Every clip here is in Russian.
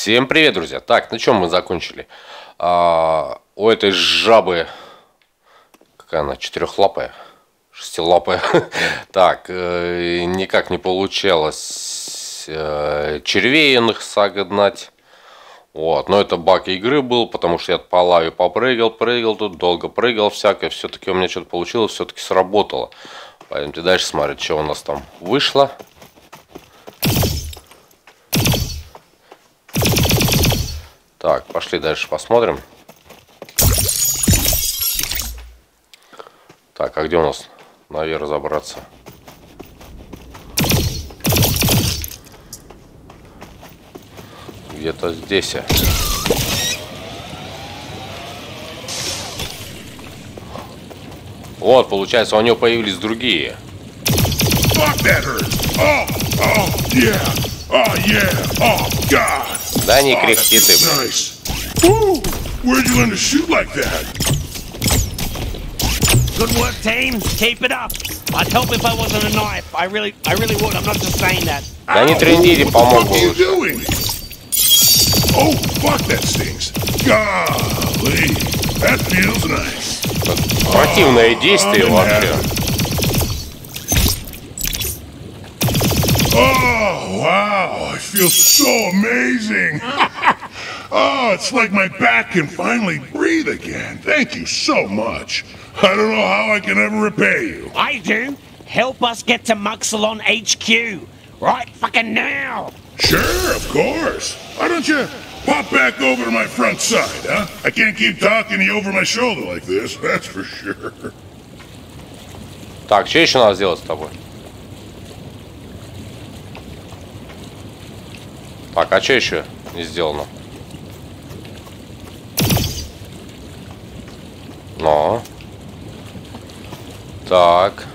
Всем привет, друзья! Так, на чем мы закончили? А, у этой жабы... Какая она? Четырехлапая? Шестилапая? так, э, никак не получалось э, червей иных согнать. Вот, но это баг игры был, потому что я по лаве попрыгал, прыгал тут, долго прыгал всякое. Все-таки у меня что-то получилось, все-таки сработало. Пойдемте дальше смотреть, что у нас там вышло. Так, пошли дальше посмотрим. Так, а где у нас наверх забраться? Где-то здесь. Вот, получается, у него появились другие. Oh, oh, yeah. Oh, yeah. Oh, God. Да не кряхти ты. Nice. Where'd you learn to shoot like that? Good work, team. Keep it up. I'd help if I wasn't a knife. I really, I really would. I'm not just saying that. Да не трендите, помогу. What are you doing? Oh, fuck, that stings. Golly, that feels nice. Противное действие вообще. Oh, wow. It feels so amazing. oh, it's like my back can finally breathe again. Thank you so much. I don't know how I can ever repay you. I do. Help us get to Muxalon HQ. Right fucking now. Sure, of course. Why don't you pop back over to my front side, huh? I can't keep talking to you over my shoulder like this, that's for sure. Так, что еще надо сделать с тобой? Так, а что еще не сделано? Но. Так.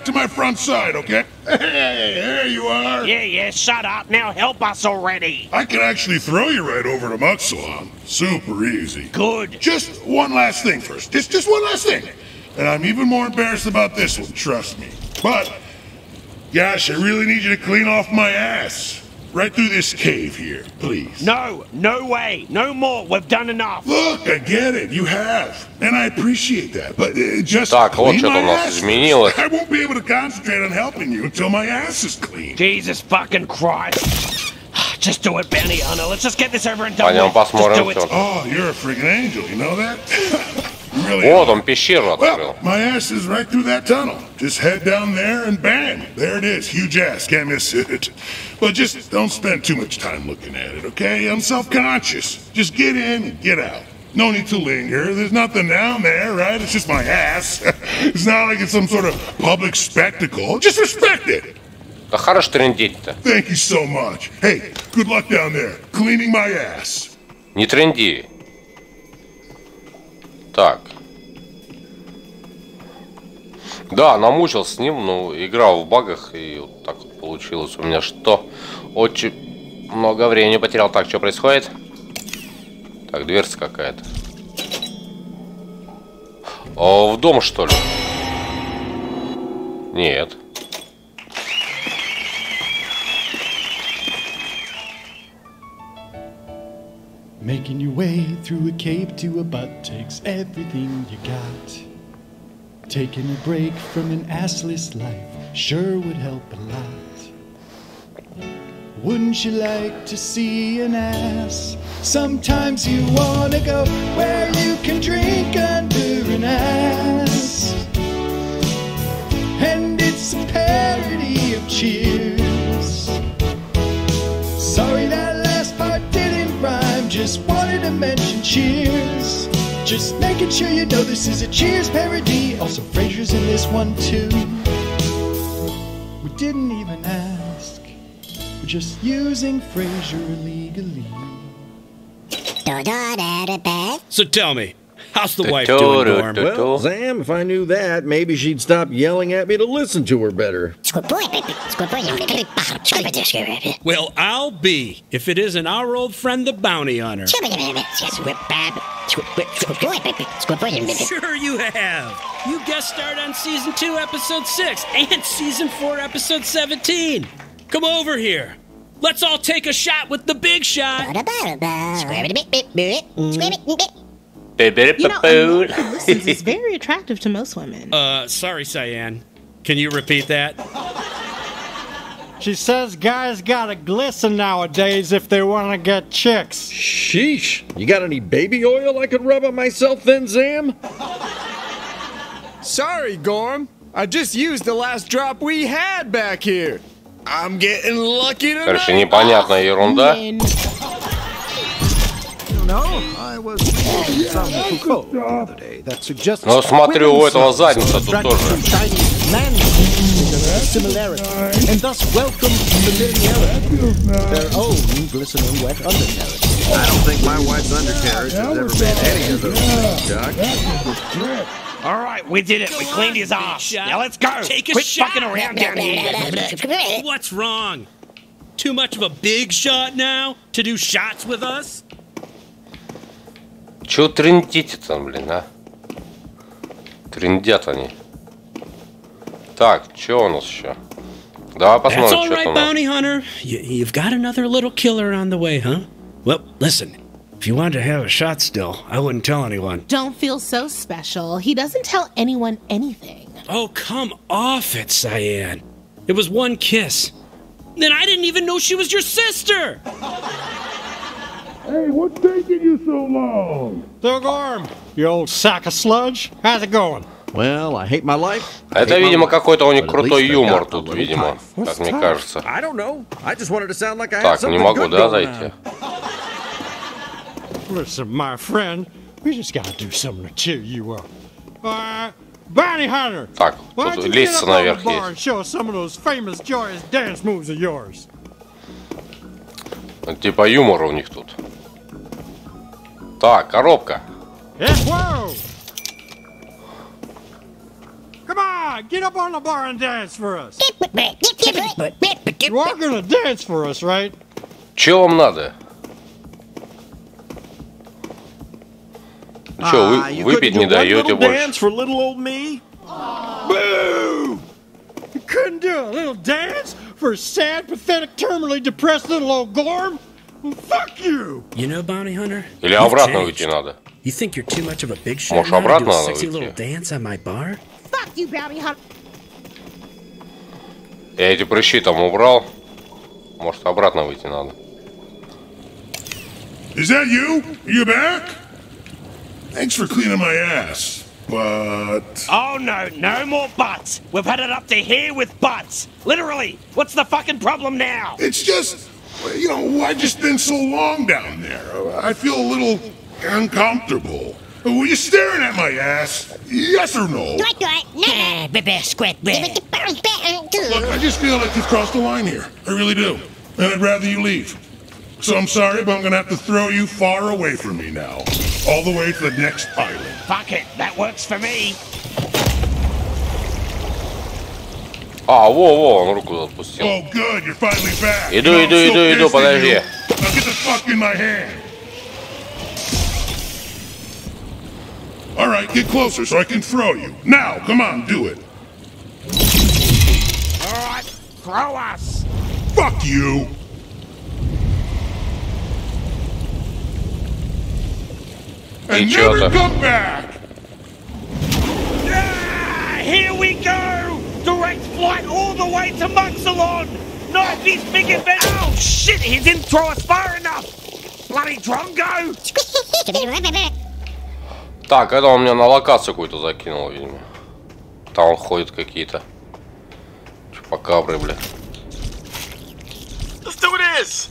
Back to my front side, okay? Hey, there you are. Yeah, yeah, shut up. Now help us already. I can actually throw you right over to Muxalon. Super easy. Good. Just one last thing first. Just, just one last thing. And I'm even more embarrassed about this one, trust me. But, gosh, I really need you to clean off my ass. Right through this cave here, please. No, no way. No more. We've done enough. Look, I get it. You have. And I appreciate that. But uh, just Так, вот clean что-то my у нас ass изменилось. first. I won't be able to concentrate on helping you until my ass is clean. Jesus fucking Christ. Just do it, Bounty Hunter. Let's just get this over and done Пойдем with. посмотрим, Just do it. что. Oh, you're a freaking angel. You know that? you really Вот are. он пещеру открыл. Well, my ass is right through that tunnel. Just head down there and bang, there it is. Huge ass, can't miss it. But just don't spend too much time looking at it, okay? I'm self-conscious. Just get in and get out. No need to linger. There's nothing down there, right? It's just my ass. it's not like it's some sort of public spectacle. Just respect it. Да хорош трендить-то. Thank you so much. Hey, good luck down there, cleaning my ass. Не тренди. Так. Да, намучился с ним, но играл в багах, и вот так вот получилось у меня, что очень много времени потерял. Так, что происходит? Так, дверца какая-то. В дом, что ли? Нет. Making your way through a cave to a butt takes everything you got. Taking a break from an assless life sure would help a lot. Wouldn't you like to see an ass? Sometimes you wanna go where you can drink under an ass. And it's a parody of cheers. Just wanted to mention cheers. Just making sure you know this is a cheers parody. Also, Frasier's in this one too. We didn't even ask, we're just using Frasier legally. So tell me, How's the wife doing, Gorm? Tut-tut. Well, Sam, if I knew that, maybe she'd stop yelling at me to listen to her better. Well, I'll be if it isn't our old friend the bounty hunter. Sure you have. You guest starred on season 2, episode 6, and season 4, episode 17. Come over here. Let's all take a shot with the big shot You know, a man who listens is very attractive to most women. Uh, sorry, Cyan. Can you repeat that? She says guys gotta glisten nowadays if they wanna get chicks. Sheesh. You got any baby oil I could rub on myself then, Sam? Sorry, Gorm. I just used the last drop we had back here. I'm getting lucky Короче, tonight. непонятная ерунда. Men- No, I was reading some Foucault the other day that suggests Ну, смотрю, у women's этого souls задница тут attract тоже. to Chinese men similarity, and thus welcome familiarity. Their own glistening wet undercarriage. I don't think my wife's undercarriage has ever been any of those things, Doc. All right, we did it. We cleaned his ass. Now let's go. Take a Quit shot. fucking around down here. What's wrong? Too much of a big shot now to do shots with us? Чего трендите там, блин, а? Трендят они. Так, что у нас еще? Давай That's посмотрим, all что right, там. bounty hunter. You, you've got another little killer on the way, huh? Well, listen. If you wanted to have a shot still, I wouldn't tell anyone. Don't feel so special. He doesn't tell anyone anything. Oh, come off it, Cyan. It was one kiss. Then I didn't even know she was your sister. Hey, what's taking you so long? So, Gorm, you old sack of sludge, how's it going? Well, I hate my life. А Это, видимо, какой-то у них крутой I юмор тут, видимо, как мне кажется. I don't know. I just wanted to sound like I had Так, something не могу, да, зайти? on. Listen, my friend, we just gotta do something to cheer you up. Uh, Bounty Hunter! Так, тут лестница наверх есть. and show us some of those famous, joyous dance moves of yours? Типа юмора у них тут. Так, коробка. Yeah, whoa! Come on, get up on the bar and dance for us. You are gonna dance for us, right? Че вам надо? Че, Ah, вы, you выпить couldn't не do one даете little больше? dance for little old me? Boo! You couldn't do a little dance for sad, pathetic, terminally depressed little old Gorm? Well, fuck you! You know, bounty hunter. Или you've обратно changed. уйти надо? You think you're too much of a big shot Может, now to do обратно a надо sexy выйти? little dance at my bar? Fuck you, bounty hunter. Я эти прыщи там убрал. Может, обратно выйти надо. Is that you? Are you back? Thanks for cleaning my ass. But Oh no, no more butts. We've had it up to here with butts. Literally. What's the fucking problem now? it's just, you know, I've just been so long down there. I feel a little uncomfortable. Were you staring at my ass? Yes or no? Look, I just feel like you've crossed the line here. I really do. And I'd rather you leave. So I'm sorry, but I'm gonna have to throw you far away from me now. All the way to the next island. Fuck it, that works for me. А, во-во, он руку отпустил. Oh, good, you're finally back. Иду, You know, иду, I'm so иду, иду, pissed at подожди. you. Now get the fuck in my hand. All right, get closer so I can throw you. Now, come on, do it. Alright, throw us. Fuck you. And Ничего never так. come back. Ah, here we go! Direct flight all the way to Muxalon! Knife is big better. Oh shit, he didn't throw us far enough! Bloody Drongo! Так, это он меня на локацию какую-то закинул, видимо. Там ходят какие-то. Чупакабры, бля. Let's do this.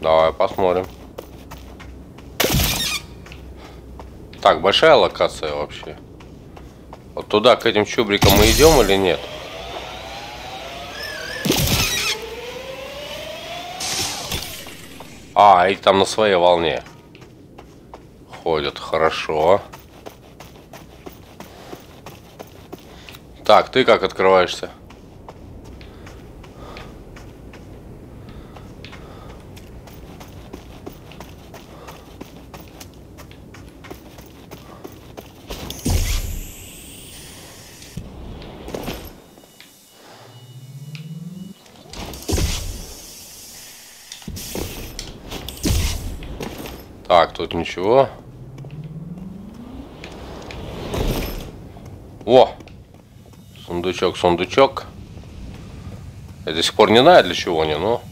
Давай посмотрим. Так, большая локация вообще. Вот туда, к этим чубрикам мы идем или нет? А, эти там на своей волне. проходят. Хорошо. Так, ты как открываешься? Так, тут ничего. О! Сундучок, сундучок. Я до сих пор не знаю, для чего они, но...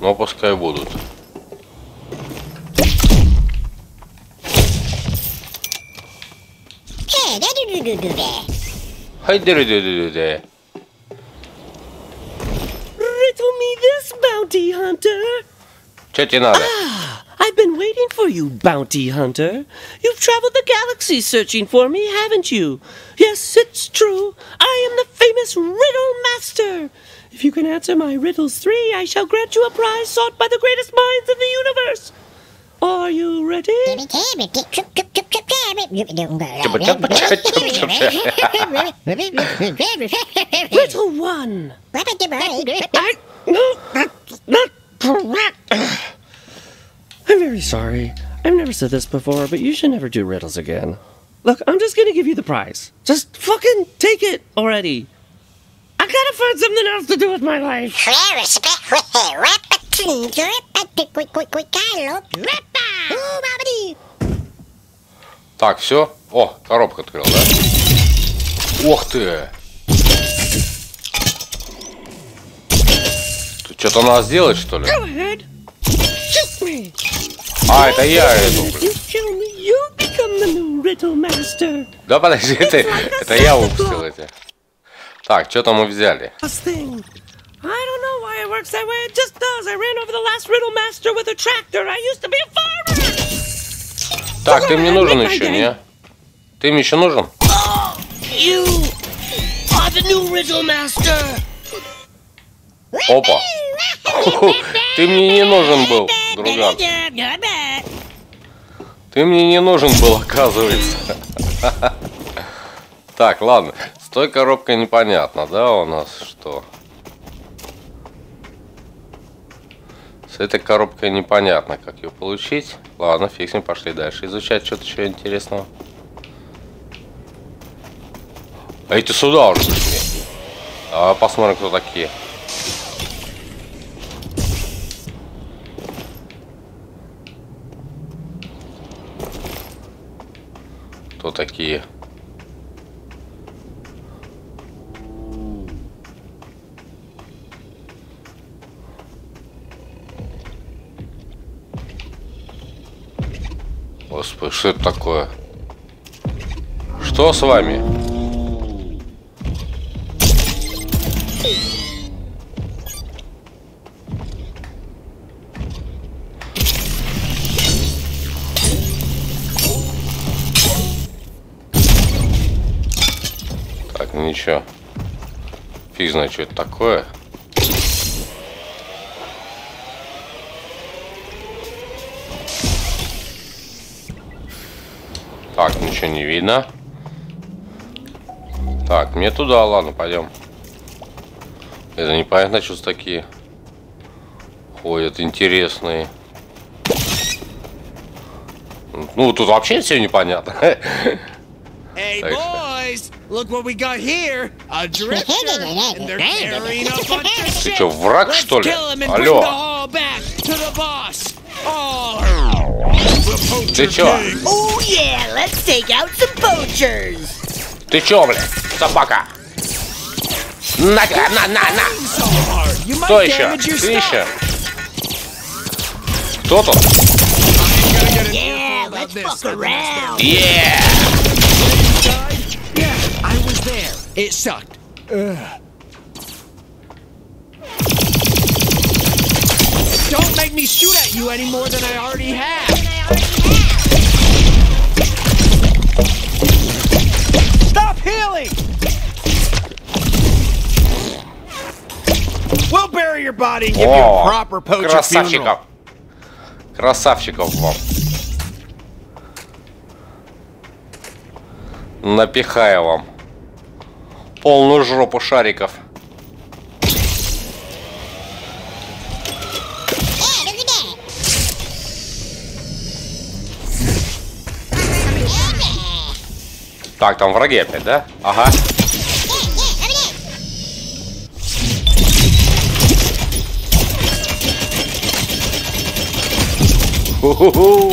Но пускай будут. Хай дыры дыры дыры Что тебе надо? I've been waiting for you, bounty hunter. You've traveled the galaxy searching for me, haven't you? Yes, it's true. I am the famous riddle master. If you can answer my riddles three, I shall grant you a prize sought by the greatest minds in the universe. Are you ready? Riddle one. I, no, that's not correct. I'm very sorry. I've never said this before, but you should never do riddles again. Look, I'm just gonna give you the prize. Just fucking take it already. I gotta find something else to do with my life. Так, все. О, коробка открыл, да? Ох ты! Что-то надо сделать, что ли? А, это я master. Да подожди, это, это я выпустил эти. Так, что там мы взяли? I don't know why it works that way. It just does. I ran over the last riddle master with a tractor. I used to be a farmer. Так, ты мне нужен еще, не? Ты мне еще нужен? You are the new riddle master. Опа. Ты мне не нужен был, друган. Ты мне не нужен был, оказывается. Так, ладно. С той коробкой непонятно, да, у нас что? С этой коробкой непонятно, как ее получить. Ладно, ним, пошли дальше изучать что-то еще интересного. А эти сюда уже пришли. Давай посмотрим, кто такие. Кто такие? Господи, что это такое? Что с вами? Ничего. Фиг знает, что это такое. Так, ничего не видно. Так, мне туда, ладно, пойдем. Это непонятно, что такие ходят интересные. Ну, тут вообще все непонятно. Что- boys! Look what we got here! A drifter! And they're carrying a bunch of Ты shit! что, враг, Let's что ли? kill him and bring the Алло. haul back to the boss! Oh! Ты чё? Oh yeah, let's take out some poachers. Ты чё, блядь, собака? На, на, на, на! Кто еще? Ты еще? Кто тут? Yeah, let's fuck around. Yeah, It sucked. Ugh. Don't make me shoot at you any more than I already have. Stop healing! We'll bury your body and give you a О, proper poacher funeral. красавчиков! Красавчиков вам. Напихаю вам. Полную жопу шариков. Так, там враги опять, да? Ага. Ху-ху-ху.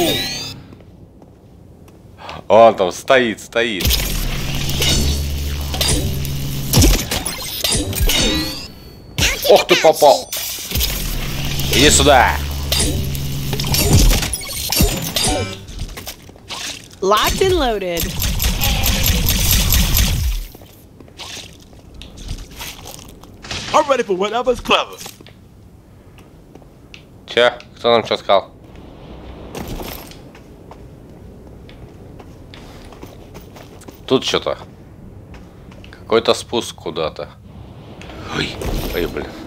Он там стоит, стоит. Ох ты попал. Иди сюда. Locked and loaded. I'm ready for whatever's clever. Че? Кто нам что сказал? Тут что-то. Какой-то спуск куда-то. Ой, ой, блин.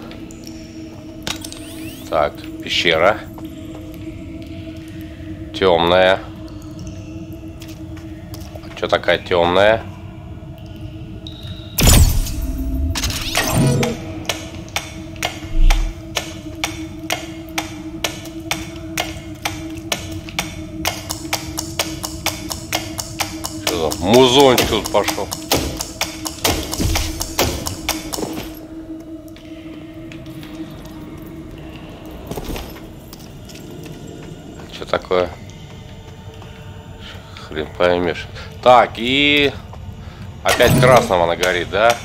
Так, пещера. Темная. Что такая темная? Музончик тут пошел? Такое? Хрен поймешь. Так, и... Опять красного она горит, да?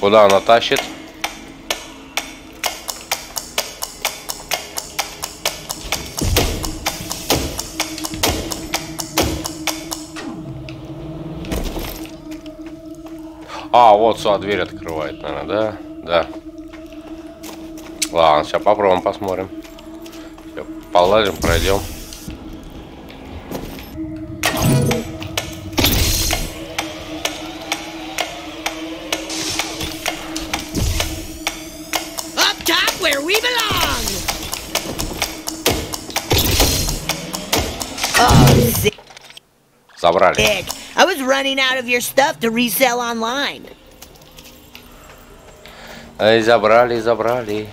Куда она тащит? А, вот сюда дверь открывает, наверное, да? Да. Ладно, сейчас попробуем, посмотрим. Всё, полазим, пройдем. Oh. Забрали. I was running out of your stuff to resell online. Эй, забрали, забрали.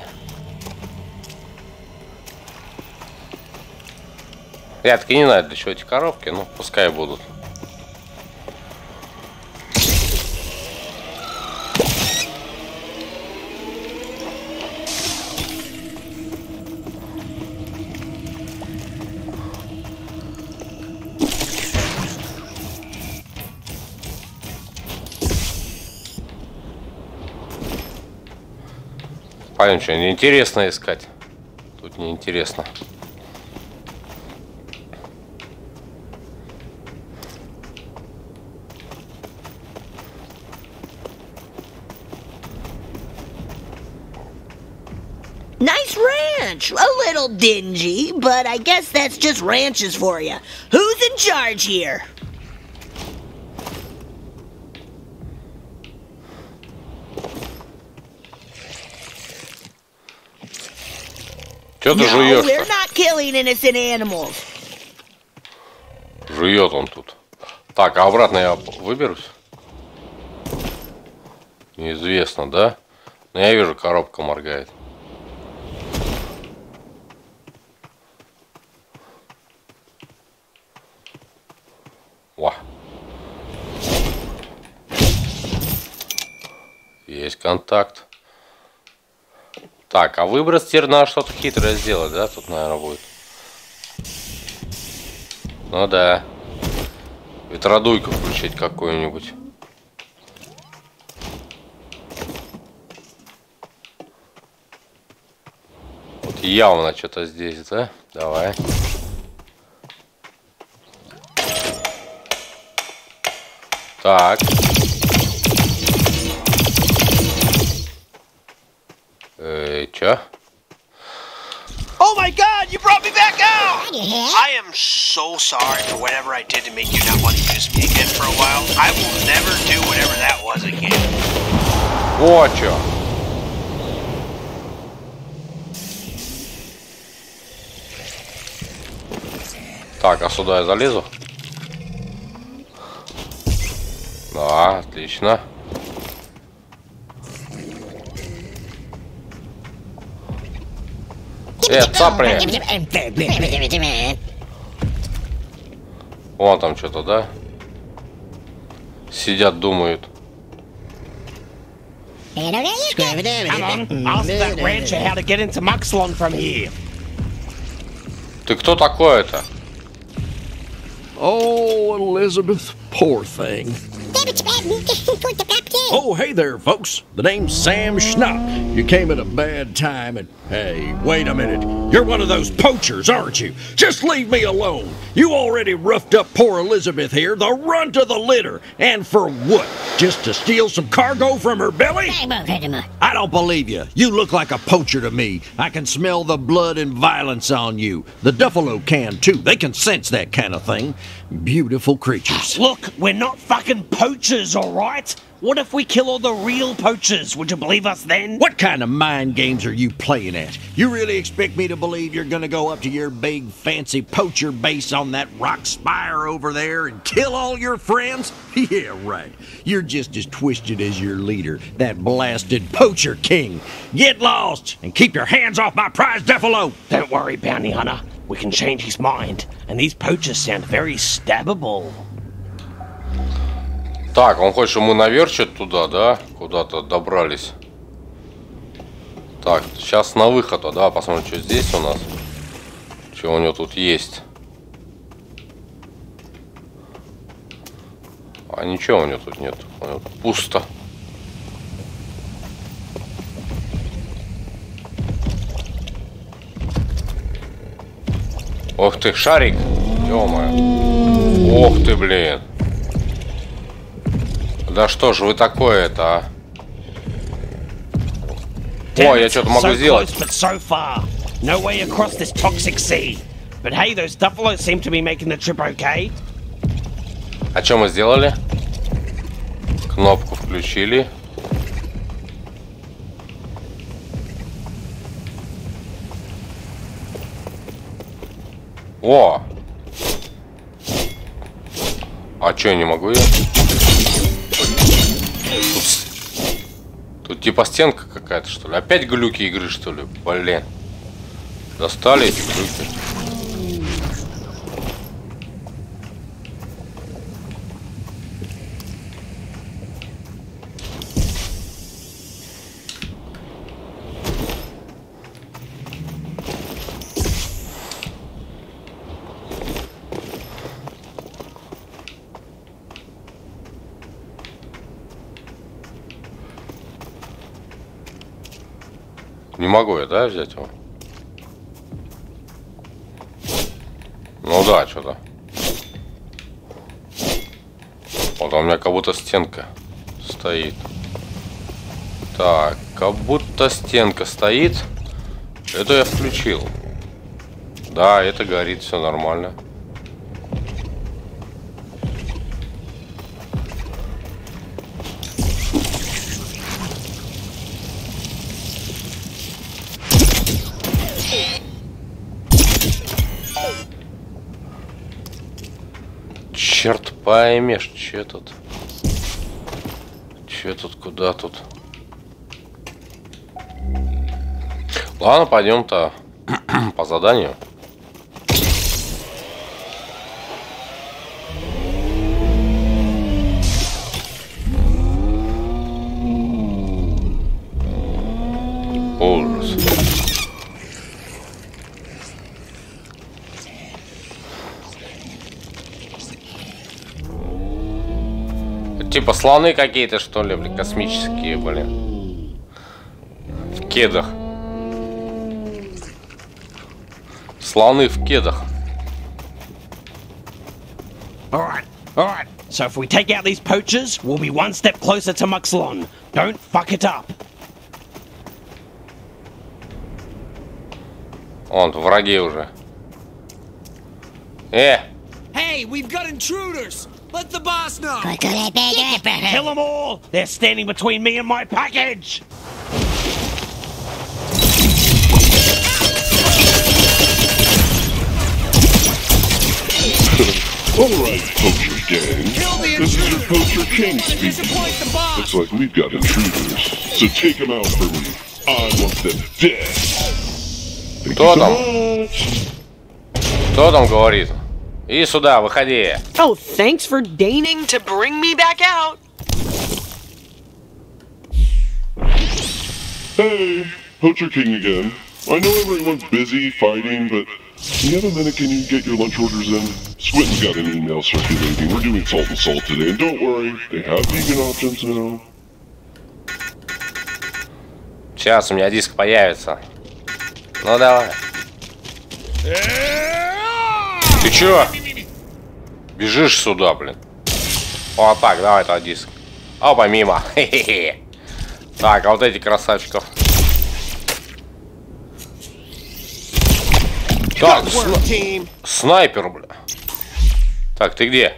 Таки не знаю, для чего эти коробки, ну, пускай будут. Пойдем, что неинтересно искать. Тут неинтересно. Nice ranch. A little dingy, but I guess that's just ranches for you. Who's in charge here? Че ты no, жуешь-то? we're not killing innocent animals. Жует он тут. Так, а обратно я выберусь? Неизвестно, да? Но я вижу, коробка моргает. Во. Есть контакт. Так, а выброс теперь надо что-то хитрое сделать, да? Тут, наверное, будет. Ну да. Ветродуйку включить какую-нибудь. Вот явно что-то здесь, да? Давай. Так. Oh my god, you brought me back out! I am so sorry for whatever I did to make you not want to use me again for a while. I will never do whatever that was again. Watch out. Так, а сюда я залезу? Да, отлично. Э, цапли! Вон там что-то, да? Сидят, думают. Come on, ask that rancher how to get into Muxlon from here. Ты кто такой это? Oh, Elizabeth, poor thing. Oh, hey there, folks. The name's Sam Schnuck. You came at a bad time, and hey, wait a minute. You're one of those poachers, aren't you? Just leave me alone. You already roughed up poor Elizabeth here, the runt of the litter. And for what? Just to steal some cargo from her belly? I don't believe you. You look like a poacher to me. I can smell the blood and violence on you. The Duffalo can, too. They can sense that kind of thing. Beautiful creatures. Look, we're not fucking poachers, alright? What if we kill all the real poachers? Would you believe us then? What kind of mind games are you playing at? You really expect me to believe you're gonna go up to your big fancy poacher base on that rock spire over there and kill all your friends? Yeah, right. You're just as twisted as your leader, that blasted poacher king. Get lost and keep your hands off my prize Duffalo. Don't worry, bounty hunter. We can change his mind. And these poachers sound very stabbable. Так, он хочет, чтобы мы наверчат туда, да? Куда-то добрались. Так, сейчас на выход, а, да, посмотрим, что здесь у нас. Что у него тут есть. А ничего у него тут нет. У него тут пусто. Ох ты, шарик! Ё-моё. Ох ты, блин. Да что ж вы такое-то, а? О, я что-то могу сделать. No way across this toxic sea. But hey, those Duffalos seem to be making the trip okay. А что мы сделали? Кнопку включили. О! А чё, я не могу ее? Тут типа стенка какая-то, что ли? Опять глюки игры, что ли? Блин. Достали эти глюки. Могу я, да, взять его? Ну да, что-то. Вот у меня как будто стенка стоит. Так, как будто стенка стоит. Это я включил. Да, это горит, все нормально. Черт поймешь, че тут? Че тут, куда тут? Ладно, пойдем-то по заданию. Типа слоны какие-то, что ли, блин, космические, блин. В кедах. Слоны в кедах. Alright, alright. So if we take out these poachers, we'll be one step closer to Muxlon. Don't fuck it up. Вон, враги уже. Э, Hey, we've got intruders! Let the boss know! Kill them all! They're standing between me and my package! Alright, Poacher Gang. This is your Poacher King speaking. Looks like we've got intruders. So take them out for me. I want them dead. Thank Кто you so там? much. Кто там говорит? И сюда, выходи. Oh, thanks for deigning to bring me back out. Hey, Poacher King again. I know everyone's busy fighting, but you have a minute, can you get your lunch orders in? Squinton's got an email circulating. We're doing salt and salt today, and don't worry, they have vegan options now. Сейчас у меня диск появится. Ну давай. Ты чё? Бежишь сюда, блин. Вот так, давай этот диск. Опа, мимо. Хе-хе-хе. Так, а вот эти красавчиков. Так, сна- снайпер, бля. Так, ты где?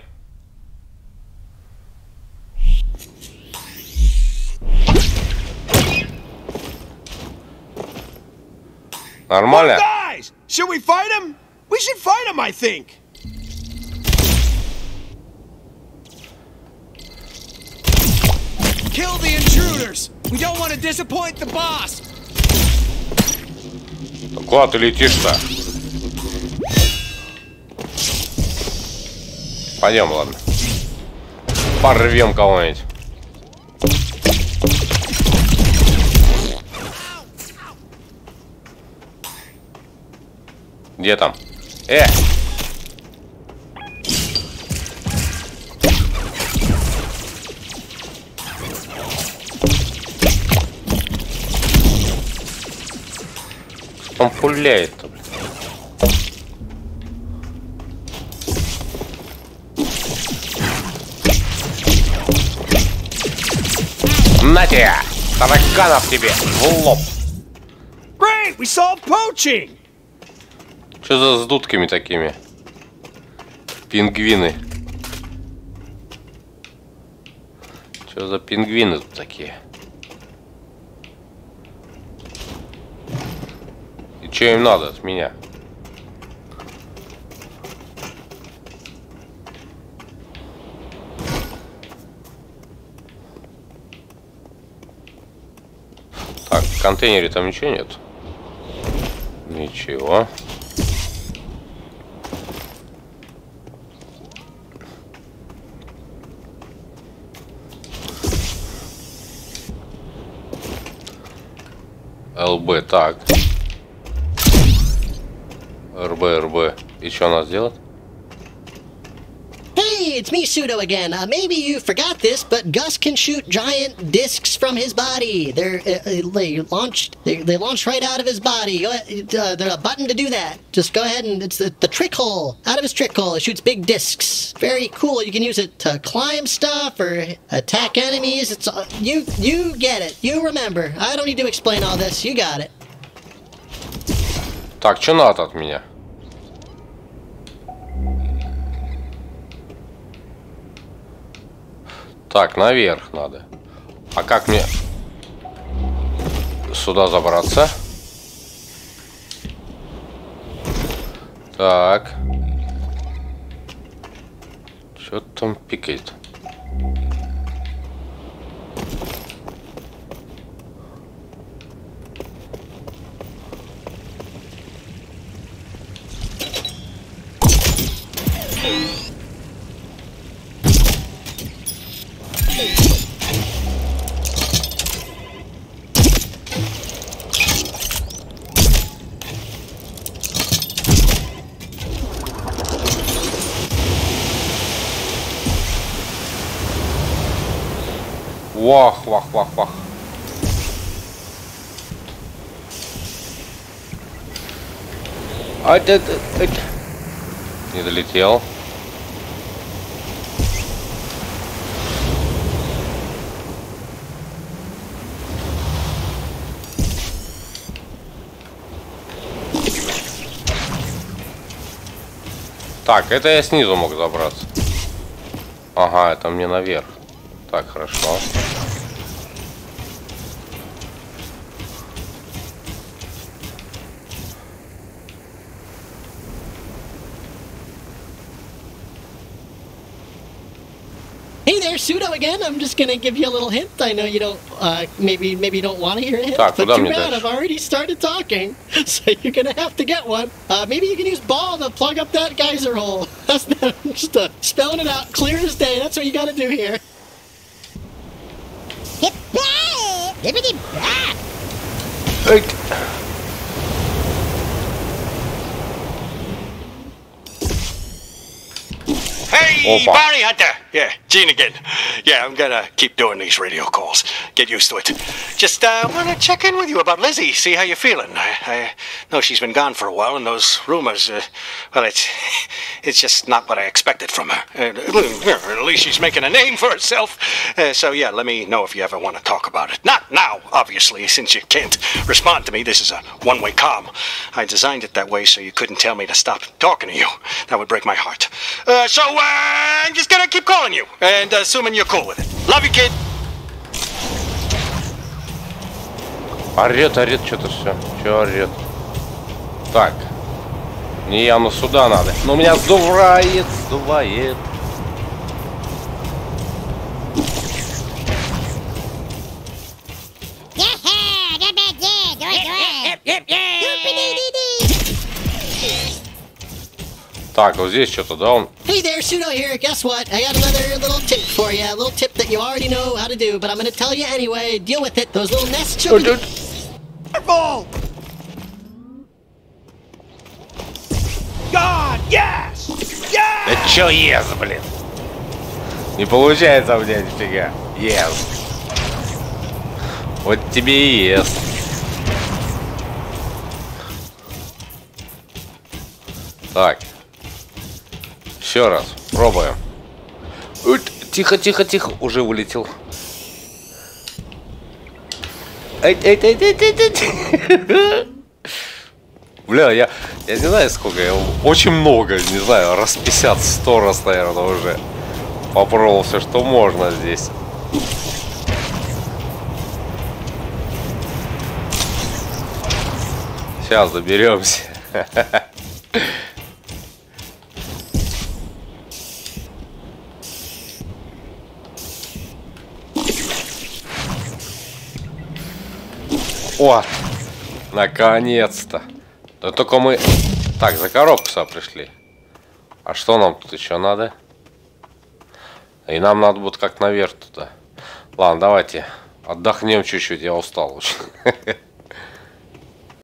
Нормально? Should we fight him? We should fight him, I think. Kill the intruders. We don't want to disappoint the boss. Да Куда ты летишь-то? Пойдем, ладно. Порвем кого-нибудь. Где там? Э! Он пуляет-то. На тебе! Тараканов тебе! В лоб! Great, we solved poaching. Что за с дудками такими? Пингвины. Что за пингвины тут такие? Что им надо от меня? Так, в контейнере там ничего нет. Ничего. ЛБ, так. РБ, РБ. И что надо сделать? Hey, it's me, Pseudo again. Uh, maybe you forgot this, but Gus can shoot giant discs from his body. They're uh, uh, they launched they, they launch right out of his body. Go ahead, uh, there's a button to do that. Just go ahead and it's the, the trick hole. Out of his trick hole, it shoots big discs. Very cool. You can use it to climb stuff or attack enemies. It's uh, you you get it. You remember. I don't need to explain all this. You got it. Так, что надо от меня? Так, наверх надо. А как мне сюда забраться? Так. Что там пикает? А, да. Не долетел. Так, это я снизу мог забраться. Ага, это мне наверх. Так, хорошо. pseudo again. I'm just gonna give you a little hint. I know you don't, uh, maybe maybe you don't want to hear a hint, tak, but too bad. I've already started talking, so you're gonna have to get one. Uh, maybe you can use ball to plug up that geyser hole. That's just uh, spelling it out clear as day. That's what you gotta do here. Hip-hop! Hey. Opa. bounty hunter! Yeah, Gene again. Yeah, I'm gonna keep doing these radio calls. Get used to it. Just uh, wanna check in with you about Lizzie, see how you're feeling. I, I know she's been gone for a while, and those rumors, uh, well, it's it's just not what I expected from her. Uh, at least she's making a name for herself. Uh, so yeah, let me know if you ever want to talk about it. Not now, obviously, since you can't respond to me. This is a one-way comm. I designed it that way so you couldn't tell me to stop talking to you. That would break my heart. Uh, so uh, I'm just gonna keep calling you, and assuming you're cool with it. Love you, kid. Орет, орет, что-то все. Че орет? Так. Мне явно сюда надо. Но меня сдувает, сдувает. Так, вот здесь что-то, да, он... Hey there, Pseudo here. Guess what? I got another little tip for you. A little tip that you already know how to do, but I'm gonna tell you anyway. Deal with it. Those little nests should be... Careful! God, yes! Yes! Да чё ез, блин? Не получается у меня нифига. Ез. Вот тебе и ез. Так. Еще раз. Пробуем. Тихо, тихо, тихо. Уже улетел. Бля, я, я не знаю сколько, я очень много, не знаю, раз 50-100 раз, наверное, уже попробовал все, что можно здесь. Сейчас доберемся. О, наконец-то. Да только мы... Так, за коробку сюда пришли. А что нам тут еще надо? И нам надо будет как наверх туда. Ладно, давайте отдохнем чуть-чуть, я устал очень.